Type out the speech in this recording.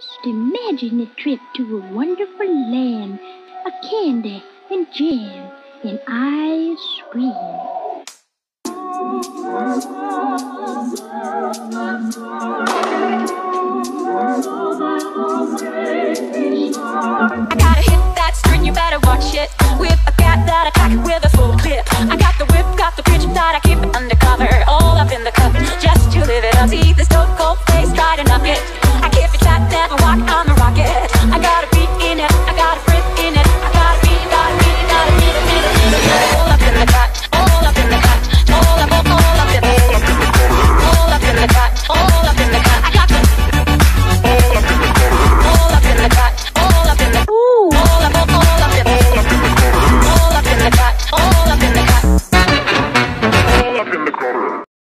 Just imagine a trip to a wonderful land, a candy and jam and ice cream. I gotta hit that string, you better watch it. With a got that, I cock it with a full clip. I got the whip, got the pitch, that I keep it undercover, all up in the cup, just to live it up. See this dope cold face, try to knock it never walk on the rocket.